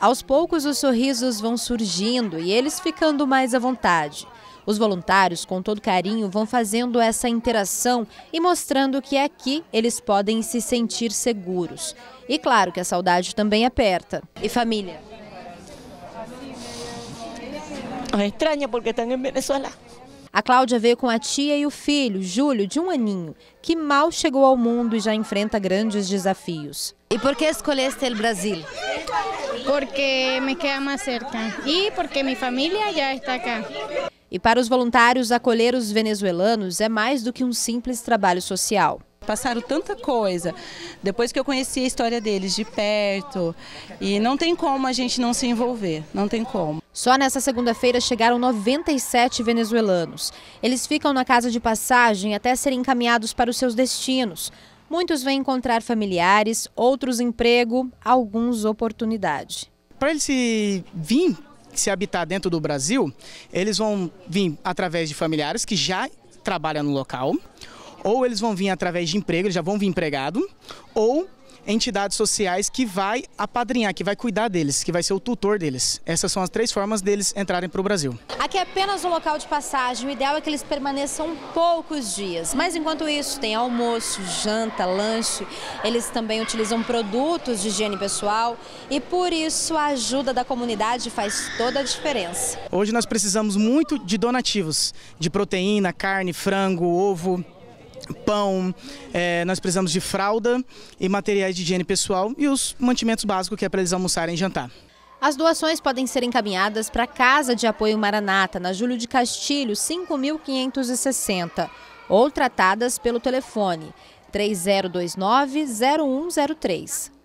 Aos poucos, os sorrisos vão surgindo e eles ficando mais à vontade. Os voluntários, com todo carinho, vão fazendo essa interação e mostrando que aqui eles podem se sentir seguros. E claro que a saudade também aperta. E família? É estranha porque estão em Venezuela. A Cláudia veio com a tia e o filho, Júlio, de um aninho, que mal chegou ao mundo e já enfrenta grandes desafios. E por que escolheste o Brasil? Porque me queda mais cerca e porque minha família já está cá. E para os voluntários, acolher os venezuelanos é mais do que um simples trabalho social. Passaram tanta coisa, depois que eu conheci a história deles de perto, e não tem como a gente não se envolver, não tem como. Só nessa segunda-feira chegaram 97 venezuelanos. Eles ficam na casa de passagem até serem encaminhados para os seus destinos. Muitos vêm encontrar familiares, outros emprego, alguns oportunidade. Para eles se vir se habitar dentro do Brasil, eles vão vir através de familiares que já trabalham no local, ou eles vão vir através de emprego, eles já vão vir empregado, ou entidades sociais que vai apadrinhar, que vai cuidar deles, que vai ser o tutor deles. Essas são as três formas deles entrarem para o Brasil. Aqui é apenas um local de passagem, o ideal é que eles permaneçam poucos dias. Mas enquanto isso, tem almoço, janta, lanche, eles também utilizam produtos de higiene pessoal e por isso a ajuda da comunidade faz toda a diferença. Hoje nós precisamos muito de donativos, de proteína, carne, frango, ovo, pão, é, nós precisamos de fralda e materiais de higiene pessoal e os mantimentos básicos que é para eles almoçarem e jantar. As doações podem ser encaminhadas para a Casa de Apoio Maranata, na Júlio de Castilho, 5.560, ou tratadas pelo telefone 3029-0103.